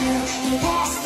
you can pass